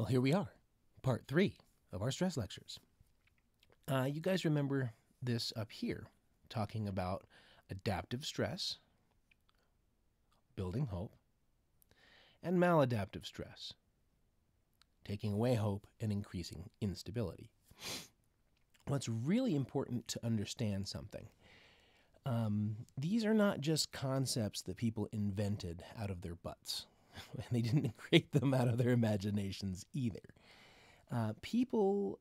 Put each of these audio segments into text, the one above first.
Well, here we are, part three of our stress lectures. Uh, you guys remember this up here, talking about adaptive stress, building hope, and maladaptive stress, taking away hope and increasing instability. What's really important to understand something. Um, these are not just concepts that people invented out of their butts. and they didn't create them out of their imaginations either. Uh, people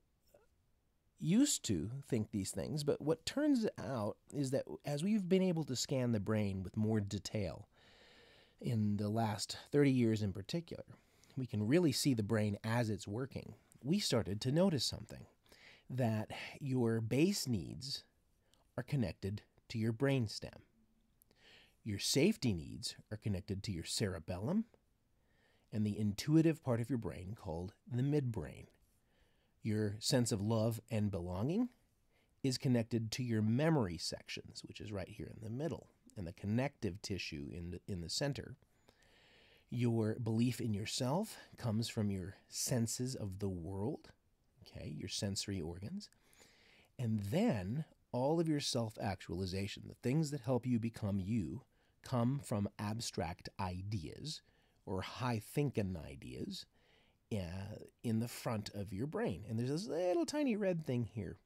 used to think these things, but what turns out is that as we've been able to scan the brain with more detail in the last 30 years in particular, we can really see the brain as it's working. We started to notice something that your base needs are connected to your brain stem. Your safety needs are connected to your cerebellum and the intuitive part of your brain called the midbrain. Your sense of love and belonging is connected to your memory sections, which is right here in the middle, and the connective tissue in the, in the center. Your belief in yourself comes from your senses of the world, okay, your sensory organs. And then all of your self actualization, the things that help you become you, come from abstract ideas or high thinking ideas uh, in the front of your brain. And there's this little tiny red thing here.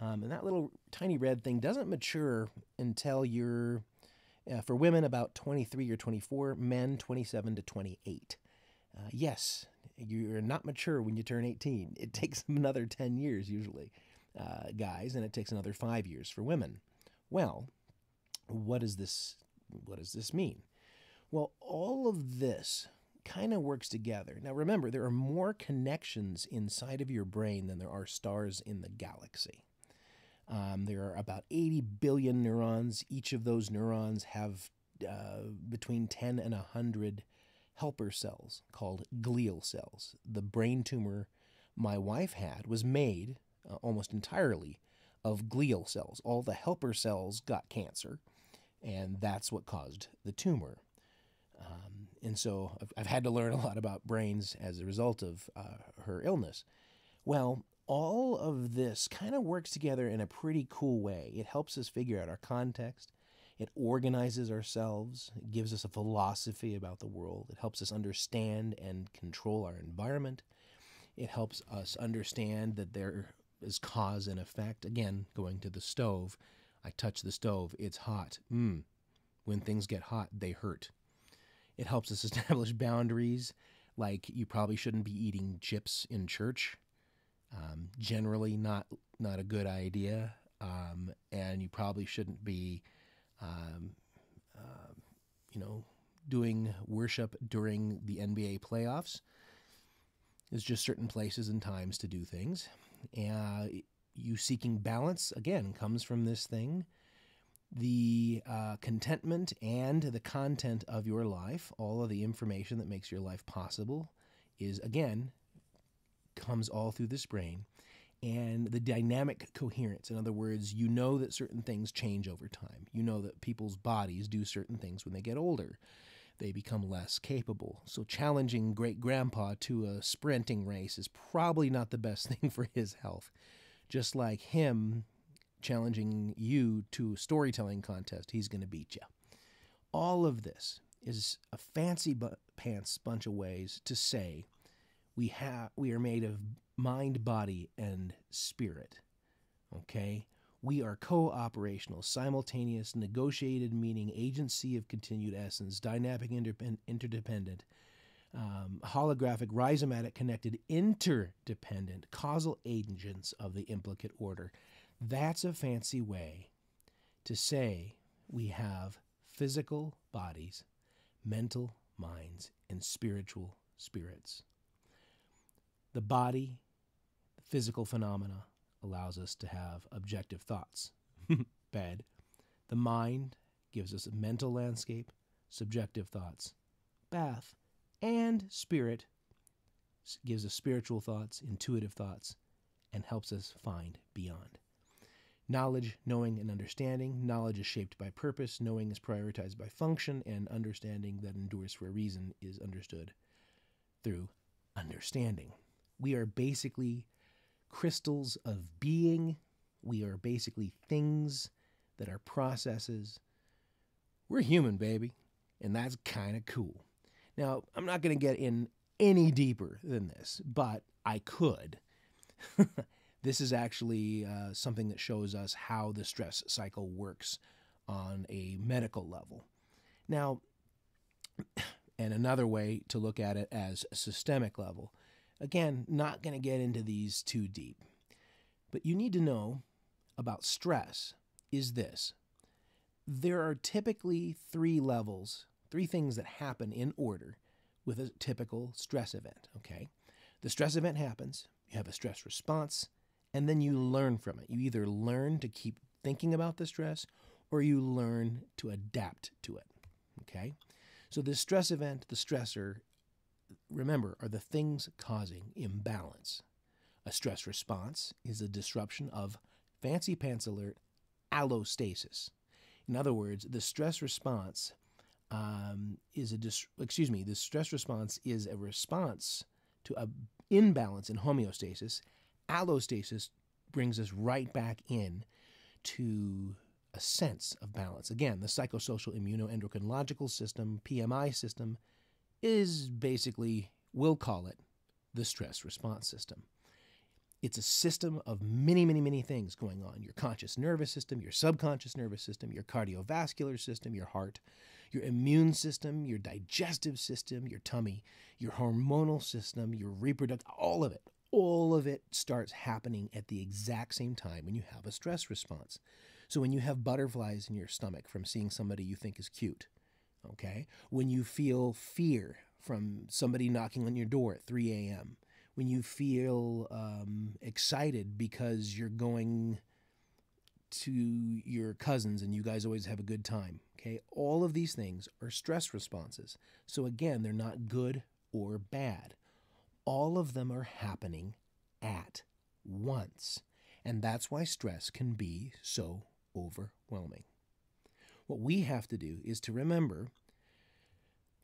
Um, and that little tiny red thing doesn't mature until you're, uh, for women, about 23 or 24, men, 27 to 28. Uh, yes, you're not mature when you turn 18. It takes another 10 years, usually, uh, guys, and it takes another five years for women. Well, what does this what does this mean? Well, all of this kind of works together. Now, remember, there are more connections inside of your brain than there are stars in the galaxy. Um, there are about 80 billion neurons. Each of those neurons have uh, between 10 and 100 helper cells called glial cells. The brain tumor my wife had was made uh, almost entirely of glial cells. All the helper cells got cancer, and that's what caused the tumor. And so I've, I've, had to learn a lot about brains as a result of uh, her illness. Well, all of this kind of works together in a pretty cool way. It helps us figure out our context. It organizes ourselves. It gives us a philosophy about the world. It helps us understand and control our environment. It helps us understand that there is cause and effect. Again, going to the stove, I touch the stove, it's hot. Mm. When things get hot, they hurt. It helps us establish boundaries, like you probably shouldn't be eating chips in church. Um, generally, not not a good idea, um, and you probably shouldn't be, um, uh, you know, doing worship during the NBA playoffs. There's just certain places and times to do things. Uh, you seeking balance again comes from this thing the uh, contentment and the content of your life, all of the information that makes your life possible, is again, comes all through this brain. And the dynamic coherence, in other words, you know that certain things change over time. You know that people's bodies do certain things when they get older. They become less capable. So, challenging great grandpa to a sprinting race is probably not the best thing for his health. Just like him challenging you to a storytelling contest, he's going to beat you. All of this is a fancy bu- pants bunch of ways to say we have we are made of mind, body, and spirit. Okay? We are co-operational, simultaneous, negotiated meaning, agency of continued essence, dynamic, interdependent, um, holographic, rhizomatic, connected, interdependent, causal agents of the implicate order. That's a fancy way to say we have physical bodies, mental minds, and spiritual spirits. The body, the physical phenomena, allows us to have objective thoughts. Bad. The mind gives us a mental landscape, subjective thoughts. Bath and spirit gives us spiritual thoughts, intuitive thoughts, and helps us find beyond. Knowledge, knowing, and understanding. Knowledge is shaped by purpose, knowing is prioritized by function, and understanding that endures for a reason is understood through understanding. We are basically crystals of being. We are basically things that are processes. We're human, baby, and that's kind of cool. Now, I'm not going to get in any deeper than this, but I could. this is actually uh, something that shows us how the stress cycle works on a medical level. Now, and another way to look at it as a systemic level. Again, not going to get into these too deep. But you need to know about stress is this. There are typically three levels, three things that happen in order with a typical stress event, okay? The stress event happens, you have a stress response, and then you learn from it. You either learn to keep thinking about the stress or you learn to adapt to it, okay? So, the stress event, the stressor, remember, are the things causing imbalance. A stress response is a disruption of fancy pants alert allostasis. In other words, the stress response um, is a dis- excuse me, the stress response is a response to an imbalance in homeostasis. Allostasis brings us right back in to a sense of balance. Again, the psychosocial immunoendocrinological system, PMI system, is basically, we'll call it the stress response system. It's a system of many, many, many things going on your conscious nervous system, your subconscious nervous system, your cardiovascular system, your heart, your immune system, your digestive system, your tummy, your hormonal system, your reproductive, all of it. All of it starts happening at the exact same time when you have a stress response. So when you have butterflies in your stomach from seeing somebody you think is cute, okay? When you feel fear from somebody knocking on your door at 3 a.m., when you feel um, excited because you're going to your cousins and you guys always have a good time, okay? All of these things are stress responses. So again, they're not good or bad. All of them are happening at once. And that's why stress can be so overwhelming. What we have to do is to remember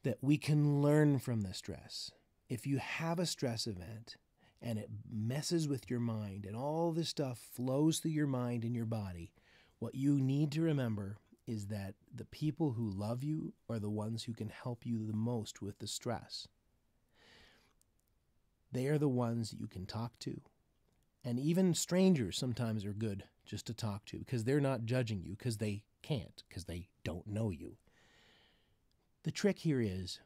that we can learn from the stress. If you have a stress event and it messes with your mind and all this stuff flows through your mind and your body, what you need to remember is that the people who love you are the ones who can help you the most with the stress. They are the ones you can talk to. And even strangers sometimes are good just to talk to because they're not judging you because they can't because they don't know you. The trick here is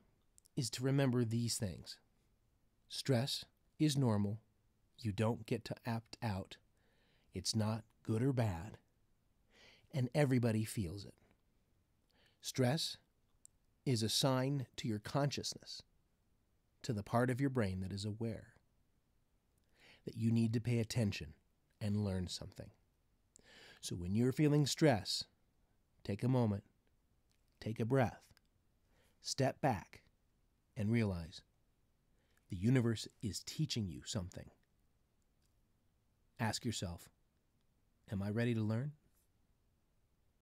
is to remember these things. Stress is normal. You don't get to opt out. It's not good or bad. And everybody feels it. Stress is a sign to your consciousness, to the part of your brain that is aware, that you need to pay attention and learn something. So when you're feeling stress, take a moment, take a breath, step back, and realize the universe is teaching you something. Ask yourself, Am I ready to learn?